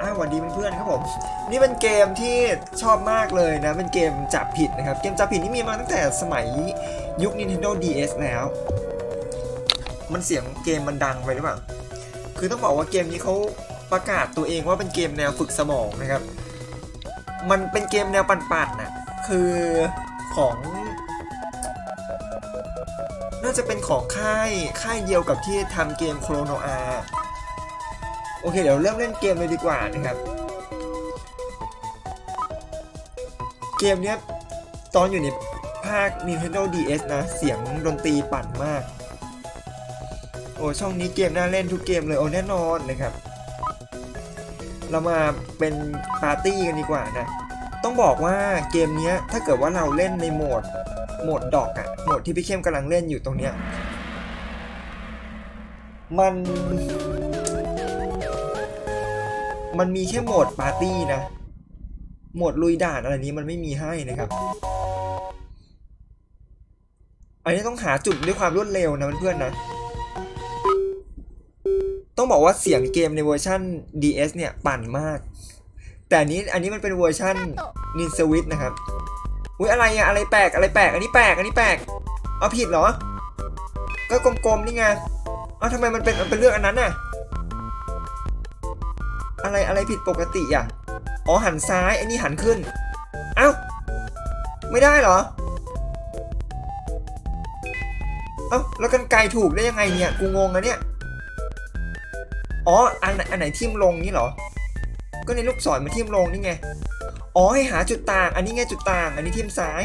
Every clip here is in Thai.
อ้าวสวัสดีเพื่อนๆครับผม นี่เป็นเกมที่ชอบมากเลยนะ เป็นเกมจับผิดนะครับ เกมจับผิดนี่มีมาตั้งแต่สมัยยุค Nintendo DS แล้ว มันเสียงเกมมันดังไปหรือเปล่า คือต้องบอกว่าเกมนี้เขาประกาศตัวเองว่าเป็นเกมแนวฝึกสมองนะครับ มันเป็นเกมแนวปั่นๆน่ะ คือของน่าจะเป็นของค่ายค่ายเดียวกับที่ทำเกมโครโนอา โอเค เดี๋ยวเริ่มเล่นเกมเลยดีกว่านะครับ เกมเนี้ยตอนอยู่ในภาค Nintendo DS นะ เสียงดนตรีปั่นมาก โอ้ช่องนี้เกมน่าเล่นทุกเกมเลย โอ้แน่นอนนะครับ เรามาเป็นปาร์ตี้กันดีกว่านะ ต้องบอกว่าเกมนี้ถ้าเกิดว่าเราเล่นในโหมดโหมดดอกอะโหมดที่พี่เข้มกำลังเล่นอยู่ตรงเนี้ย มัน มันมีแค่โหมดปาร์ตี้นะ โหมดลุยด่านอะไรนี้มันไม่มีให้นะครับ อันนี้ต้องหาจุดด้วยความรวดเร็วนะเพื่อนๆนะ ต้องบอกว่าเสียงเกมในเวอร์ชัน DS เนี่ยปั่นมาก แต่นี้อันนี้มันเป็นเวอร์ชัน n i n s w i t นะครับ อุ้ยอะไรอะอะไรแปลกอะไรแปลก อันนี้แปลก อันนี้แปลก เอาผิดเหรอ ก็กลมๆนี่ไง เอ้าทำไมมันเป็นมันเป็นเรื่องอันนั้นน่ะ อะไรอะไรผิดปกติอะ อ๋อหันซ้ายไอ้นี่หันขึ้น เอ้า ไม่ได้เหรอ เอ้าแล้วกันไกลถูกได้ยังไงเนี่ย กูงงอะเนี่ย อ๋ออันไหนอันไหนทิ่มลงนี่เหรอ ก็ในลูกศรมันทิ่มลงนี่ไง อ๋อให้หาจุดต่าง อันนี้ไงจุดต่าง อันนี้ทิ่มซ้าย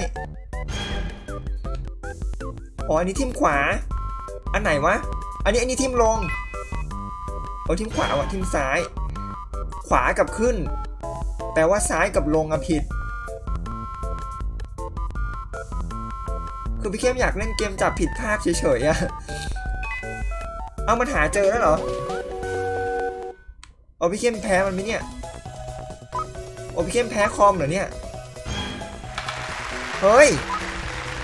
อ๋ออันนี้ทิ่มขวา อันไหนวะ อันนี้อันนี้ทิ่มลง เอาทิ่มขวาวะทิ่มซ้าย ขวากับขึ้น แปลว่าซ้ายกับลงอะผิด คือพี่เข้มอยากเล่นเกมจับผิดภาพเฉยๆอะเอามันหาเจอแล้วเหรอเอาพี่เข้มแพ้มันไหมเนี่ยโอ้พี่เข้มแพ้คอมเหรอเนี่ย เฮ้ย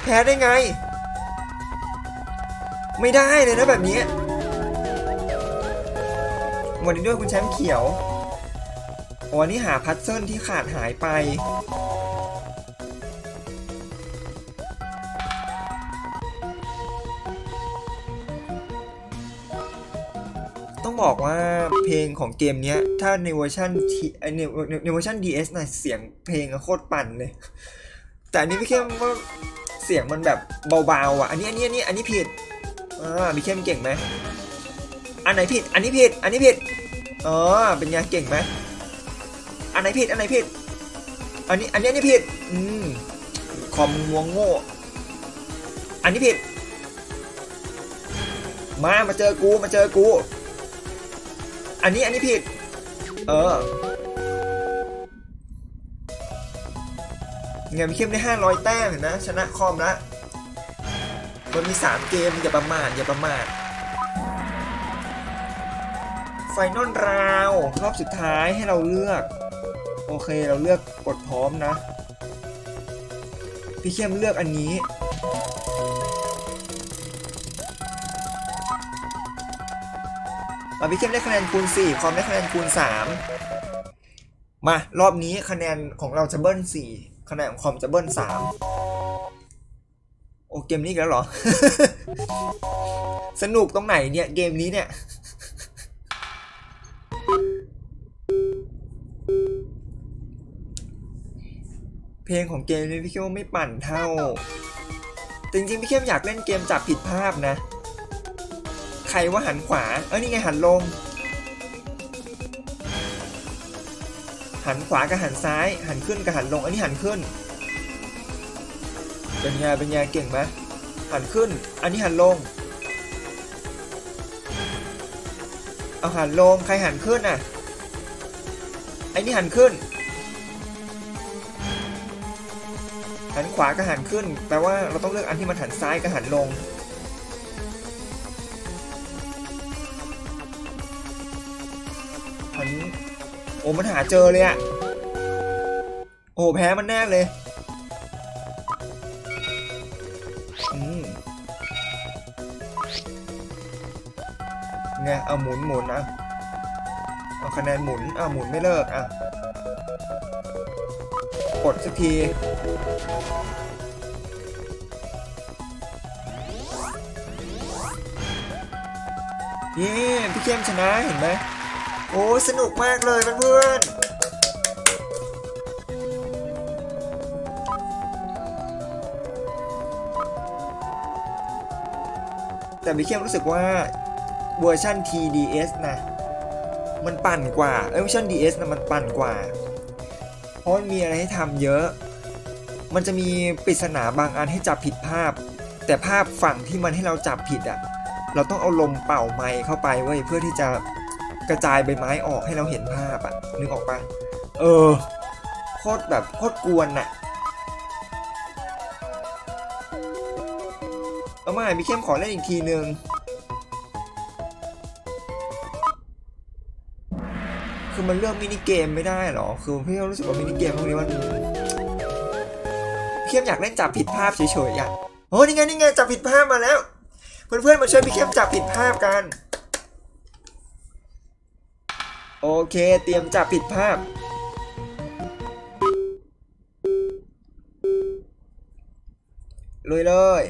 แพ้ได้ไง ไม่ได้เลยนะแบบนี้วันนี้ด้วยคุณแชมป์เขียว วันนี้หาพัซเซิลที่ขาดหายไป ต้องบอกว่าเพลงของเกมเนี้ยถ้าในเวอร์ชันในเวอร์ชัน DS น่ะเสียงเพลงโคตรปั่นเลย แต่อันนี้พี่เข้มว่าเสียงมันแบบเบาๆอะ อันนี้อันนี้อันนี้อันนี้ผิดอ่าพี่เข้มเก่งไหมอันไหนผิด อันนี้ผิด อันนี้ผิดอ๋อเป็นไงเก่งไหม อันไหนผิดอันไหนผิด อันนี้อันนี้อันนี้ผิด อืมคอมงวงโง่ อันนี้ผิด มามาเจอกูมาเจอกู อันนี้อันนี้ผิด เออไงพี่เข้มได้ห้าร้อยแต้มเห็นนะชนะคอมละมันมีสามเกม อย่าประมาทอย่าประมาทไฟนอลราว รอบสุดท้ายให้เราเลือก โอเคเราเลือกกดพร้อมนะ พี่เข้มเลือกอันนี้มาพี่เข้มได้คะแนนคูณ4คอมได้คะแนนคูณ 3 มารอบนี้คะแนนของเราจะเบิ้ล4คะแนนของคอมจะเบิ้ล3โอ้เกมนี้กันแล้วเหรอ สนุกตรงไหนเนี่ย เกมนี้เนี่ย เพลงของเกมนี้พี่เข้มไม่ปั่นเท่า จริงๆพี่เข้มอยากเล่นเกมจับผิดภาพนะ ใครว่าหันขวา เออนี่ไงหันลง หันขวากับหันซ้าย หันขึ้นกับหันลง อันนี้หันขึ้น เป็นไงเป็นไงเก่งไหมหันขึ้น อันนี้หันลง เอาหันลง ใครหันขึ้นอะ ไอ้นี่หันขึ้น หันขวาก็หันขึ้น แปลว่าเราต้องเลือกอันที่มันหันซ้ายกับหันลง หันโอ้มันหาเจอเลยอะโอ้แพ้มันแน่เลยอืมไงเอาหมุนหมุนนะ เอาคะแนนหมุนอ่าหมุนไม่เลิกอะกดสักทีนี่พี่เข้มชนะเห็นไหมโอ้สนุกมากเลยเพื่อนๆแต่พี่เข้มรู้สึกว่าเวอร์ชัน TDS นะ มันปั่นกว่าเอ้ยเวอร์ชัน DS นะมันปั่นกว่า เพราะมันมีอะไรให้ทำเยอะ มันจะมีปริศนาบางอันให้จับผิดภาพ แต่ภาพฝั่งที่มันให้เราจับผิดอะ่ะ เราต้องเอาลมเป่าไม้เข้าไปเว้ยเพื่อที่จะกระจายใบไม้ออกให้เราเห็นภาพอะนึกออกปะเออโคตรแบบโคตรกวนน่ะเอามามีเข้มขอเล่นอีกทีนึง คือมันเลือกมินิเกมไม่ได้หรอ คือพี่รู้สึกว่ามินิเกมพวกนี้มันพี่เข้มอยากเล่นจับผิดภาพเฉยๆอะโอ้นี่ไงนี่ไงจับผิดภาพมาแล้ว เพื่อนๆมาช่วยพี่เข้มจับผิดภาพกัน โอเค เตรียมจับผิดภาพเลยเลย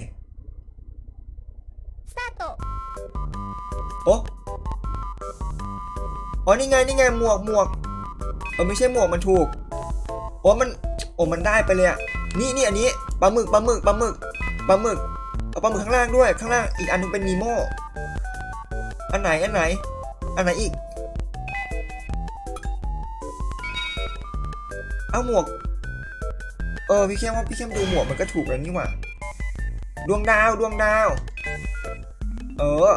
อ๋อนี่ไงนี่ไงหมวกหมวกเออไม่ใช่หมวกมันถูกโอ้มันโอ้มันได้ไปเลยอะนี่นี่อันนี้ปลาหมึกปลาหมึกปลาหมึกปลาหมึกเอาปลาหมึกข้างล่างด้วยข้างล่างอีกอันนึงเป็นนีโมอันไหนอันไหน อันไหนอีกเอาหมวก เออพี่เข้มว่าพี่เข้มดูหมวกมันก็ถูกแล้วนี่หว่าดวงดาวดวงดาว เออ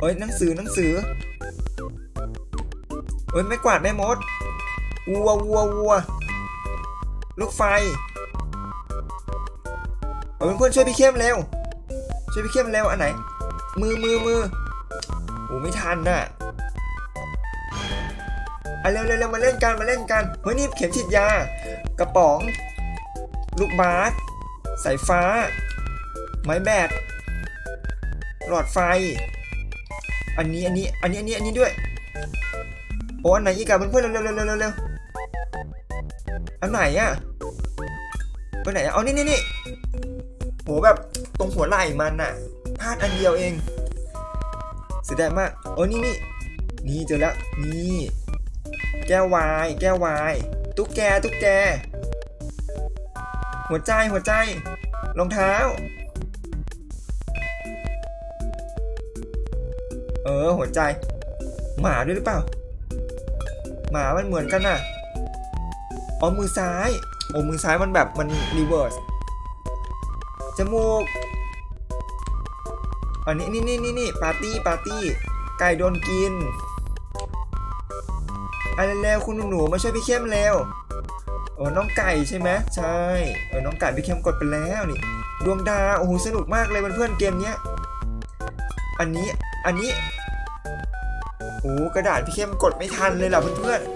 เอ้ยหนังสือหนังสือเอ้ยไม่กวาดแม่มดวัววัววัวลูกไฟเออเพื่อนช่วยพี่เข้มเร็ว ช่วยพี่เข้มเร็วอันไหน มือมือมือโอ้ไม่ทันน่ะอะเร็วเร็วเร็วมาเล่นกันมาเล่นกันเฮ้ยนี่เข็มฉีดยา กระป๋อง ลูกบาสสายฟ้า ไม้แบตหลอดไฟ อันนี้อันนี้อันนี้อันนี้อันนี้ด้วยโอ้อันไหนอีกอะเพื่อนๆเร็วเร็วเร็วเร็วเร็วอันไหนอะไปไหนอะเอานี่นี่นี่โหแบบตรงหัวไหล่มันอะพลาดอันเดียวเองเสียดายมากโอ้นี่นี่นี่เจอแล้วนี่แก้ววายแก้ววายตุ๊กแกตุ๊กแก หัวใจหัวใจ รองเท้า ออหัวใจ หมาด้วยหรือเปล่า หมามันเหมือนกันน่ะอ๋อมือซ้ายโอ้มือซ้ายมันแบบมัน reverse จมูกอันนี้นี่นี่นี่นี่ปาร์ตี้ปาร์ตี้ไก่โดนกินอันเร็วคุณหนูมาช่วยพี่เข้มเร็วโอ้น้องไก่ใช่ไหมใช่เออน้องไก่พี่เข้มกดไปแล้วนี่ ดวงดาวโอ้โหสนุกมากเลยเพื่อนเกมเนี้ยอันนี้อันนี้ โอ้กระดาษพี่เข้มกดไม่ทันเลยล่ะเพื่อนๆ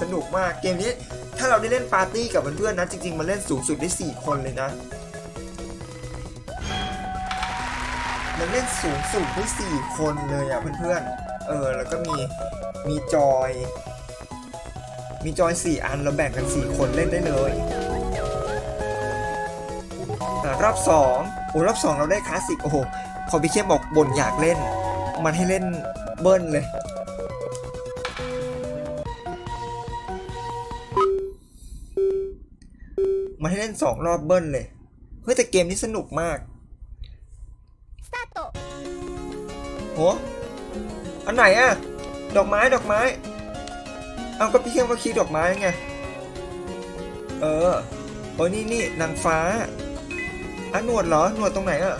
สนุกมากเกมนี้ถ้าเราได้เล่นปาร์ตี้กับเพื่อนๆนะจริงๆมันเล่นสูงสุดได้ 4 คนเลยนะ มันเล่นสูงสุดได้ 4 คนเลยอะเพื่อนๆเออแล้วก็มีมีจอย มีจอย 4 อันเราแบ่งกัน 4 คนเล่นได้เลยอะรอบ2โอ้รอบ 2 เราได้คลาสสิกโอ้โหพอพี่เข้มบอกบ่นอยากเล่น มันให้เล่นเบิ้ลเลย มันให้เล่นสองรอบเบิ้ลเลย เฮ้ยแต่เกมนี้สนุกมากโหอันไหนอะดอกไม้ดอกไม้ เอาก็พี่เข้มก็คีดอกไม้ไง เออโอ้ยนี่นี่นางฟ้าอะหนวดเหรอหนวดตรงไหนอะ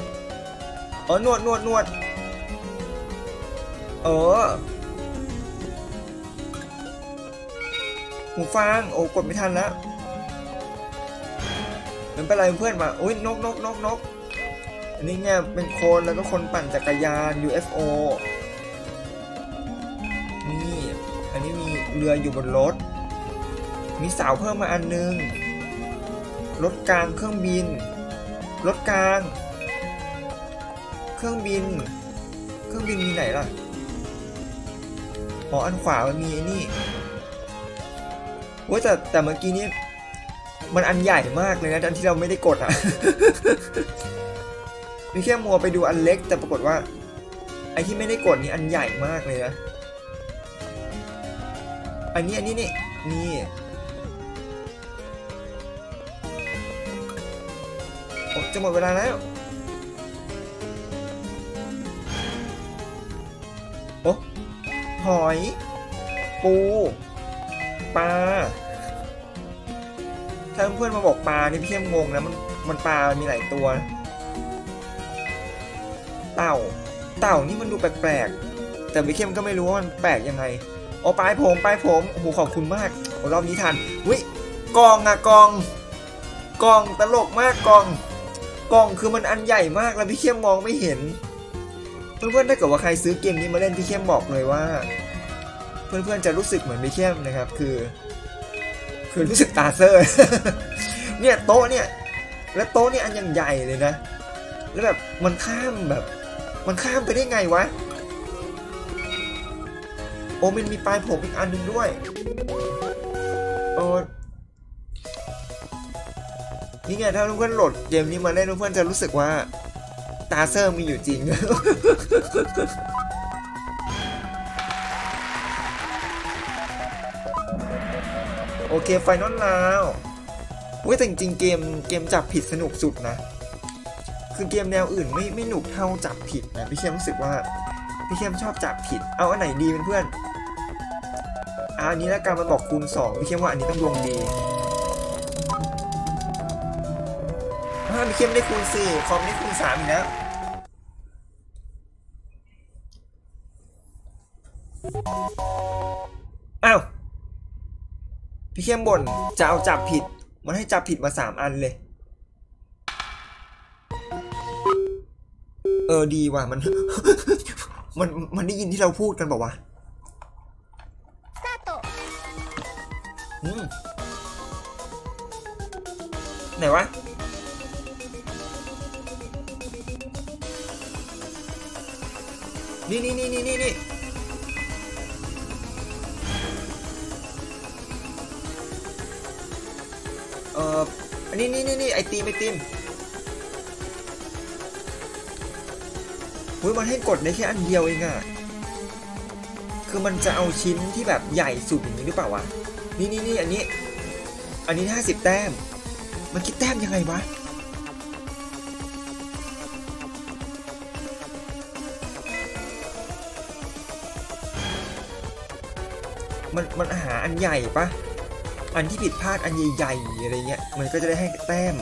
อ๋อหนวดหนวดหนวด ออหูฟัง โอ้กดไม่ทันแล้วมันเป็นไรเพื่อนมาอุ้ยนกนกนกนกอันนี้ไงเป็นคนแล้วก็คนปั่นจักรยาน UFO นี่ อันนี้มีเรืออยู่บนรถ มีเสาเพิ่มมาอันนึง รถกลางเครื่องบิน รถกลาง เครื่องบิน เครื่องบินมีไหนล่ะ อ๋ออันขวามันมีไอ้นี่โอ้ยแต่แต่เมื่อกี้นี้ มันอันใหญ่มากเลยนะอันที่เราไม่ได้กดอะมีแค่มัวไปดูอันเล็ก แต่ปรากฏว่า ไอที่ไม่ได้กดนี่อันใหญ่มากเลยนะอันนี้อันนี้นี่นี่โอ้จะหมดเวลาแล้วโอ้ หอย ปู ปลา ถ้าเพื่อนมาบอกปลานี่พี่เข้มงงนะมันมันปลามีหลายตัว เต่า เต่านี่มันดูแปลกๆ แต่พี่เข้มก็ไม่รู้ว่ามันแปลกยังไงโอ้ปลายผมปลายผมโอ้โหขอบคุณมากโอ้รอบนี้ทันวิกองอะกองกองตลกมากกองกองคือมันอันใหญ่มากแล้วพี่เข้มมองไม่เห็น เพื่อนๆถ้าเกิดว่าใครซื้อเกมนี้มาเล่นพี่เข้มบอกเลยว่า เพื่อนๆจะรู้สึกเหมือนพี่เข้มนะครับ คือ คือรู้สึกตาเซอร์เนี่ยโต๊ะเนี่ย แล้วโต๊ะเนี่ยอันยังใหญ่เลยนะ แล้วแบบมันข้ามแบบ มันข้ามไปได้ไงวะ โอ้มันมีปลายผมอีกอันหนึ่งด้วยโอ้นี่ไงถ้าเพื่อนๆโหลดเกมนี้มาเล่นเพื่อนๆจะรู้สึกว่า ตาเซอร์มีอยู่จริง โอเค final แล้วเว้ยแต่จริงเกมเกมจับผิดสนุกสุดนะ คือเกมแนวอื่นไม่ไม่หนุกเท่าจับผิดนะ พี่เข้มรู้สึกว่า พี่เข้มชอบจับผิด เอาอันไหนดีเพื่อนๆอาอันนี้แล้วกันมันบอกคูณ2พี่เข้มว่าอันนี้ต้องดวงดี ห้ามพี่เข้มได้คูณสี่คอมได้คูณสามอีกแล้วอ้าวพี่เข้มบ่นจะเอาจับผิด มันให้จับผิดมาสามอันเลย เออดีว่ะมัน มันมันได้ยินที่เราพูดกันบอกว่าไหนวะ นี่นี่นี่นี่นี่นี่เอออันนี้นี่นี่นี่ไอติมไอติมเฮ้ยมันให้กดได้แค่อันเดียวเองอะคือมันจะเอาชิ้นที่แบบใหญ่สุดอย่างนี้หรือเปล่าวะ นี่นี่นี่อันนี้ อันนี้ห้าสิบแต้ม มันคิดแต้มยังไงวะ มันมันหาอันใหญ่ปะอันที่ผิดพลาดอันใหญ่ๆอะไรเงี้ยมันก็จะได้ให้แต้ม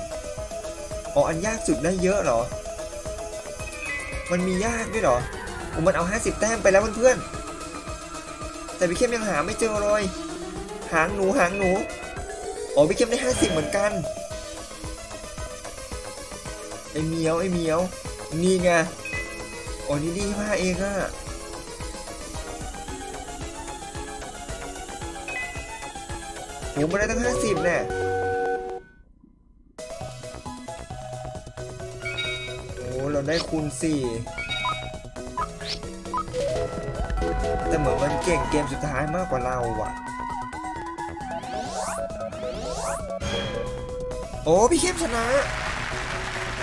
อ๋ออันยากสุดได้เยอะเหรอ มันมียากด้วยเหรอโอ้มันเอา 50 แต้มไปแล้วเพื่อนๆแต่พี่เข้มยังหาไม่เจอเลยหางหนูหางหนูอ๋อพี่เข้มได้ 50 เหมือนกันไอเมียวไอเมียวนี่ไงอ๋อนี่ดีมากเองอะ หมันได้ตั้ง50แน่โอ้เราได้คูณ4แต่เหมือนมันเก่งเกมสุดท้ายมากกว่าเราอะโอ้พี่เข้มชนะ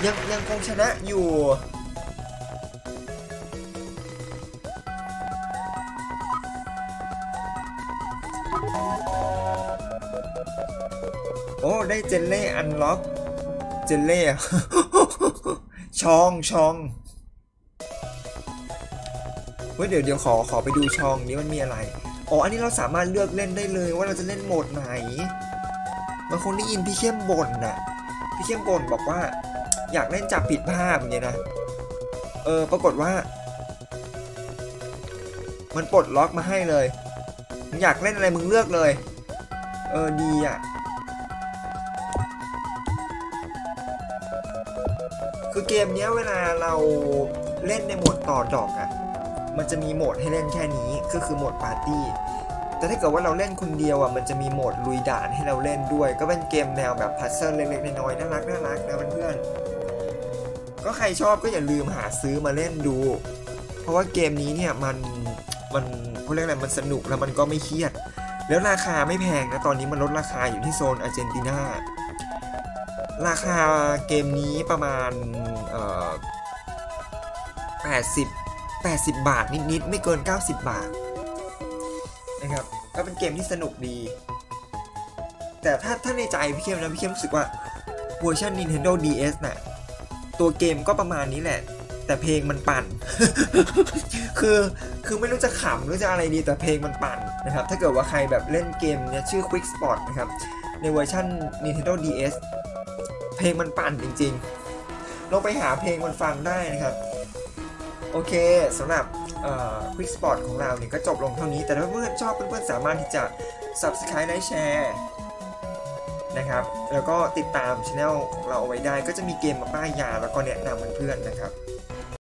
ยังยังคงชนะอยู่ โอ้ ได้เจลเล่อันล็อก เจลเล่ชองชองเฮ้ยเดี๋ยวเดี๋ยวขอขอไปดูช่องนี้มันมีอะไร อ๋อ อันนี้เราสามารถเลือกเล่นได้เลยว่าเราจะเล่นโหมดไหนบางคนได้ยินพี่เข้มบ่นน่ะ พี่เข้มบ่นบอกว่า อยากเล่นจับผิดภาพอย่างเงี้ยนะ เออ ปรากฏว่า มันปลดล็อกมาให้เลย อยากเล่นอะไรมึงเลือกเลย เออดีอะ คือเกมเนี้ยเวลาเราเล่นในโหมดต่อ dock อะ่ะ มันจะมีโหมดให้เล่นแค่นี้ ก็คือโหมดปาร์ตี้ แต่ถ้าเกิดว่าเราเล่นคนเดียวอะ่ะ มันจะมีโหมดลุยด่านให้เราเล่นด้วย ก็เป็นเกมแนวแบบ puzzle เล็กๆน้อยๆน่ารักน่ารักนะเพื่อนๆ ก็ใครชอบก็อย่าลืมหาซื้อมาเล่นดู เพราะว่าเกมนี้เนี่ยมันมันเขาเรียกอะไรมันสนุกแล้วมันก็ไม่เครียด แล้วราคาไม่แพงนะ ตอนนี้มันลดราคาอยู่ที่โซนอาร์เจนตินา ราคาเกมนี้ประมาณเอ่อ80 80 บาทนิดๆ ไม่เกิน 90 บาทนะครับก็เป็นเกมที่สนุกดี แต่ถ้าถ้าในใจพี่เข้มนะพี่เข้มรู้สึกว่าเวอร์ชัน Nintendo DS น่ะตัวเกมก็ประมาณนี้แหละ แต่เพลงมันปั่น คือคือไม่รู้จะขำหรือจะอะไรดีแต่เพลงมันปั่นนะครับถ้าเกิดว่าใครแบบเล่นเกมเนี้ยชื่อ Quick Spot นะครับในเวอร์ชัน Nintendo DS เพลงมันปั่นจริงๆ ลองไปหาเพลงมันฟังได้นะครับโอเคสำหรับเอ่อ Quick Spot ของเราเนี่ยก็จบลงเท่านี้ แต่ถ้าเพื่อนชอบเพื่อนๆสามารถที่จะ Subscribe และแชร์นะครับ แล้วก็ติดตามช anel ของเราเอาไว้ได้ ก็จะมีเกมมาป้ายยาแล้วก็แนะนำเพื่อนๆนะครับ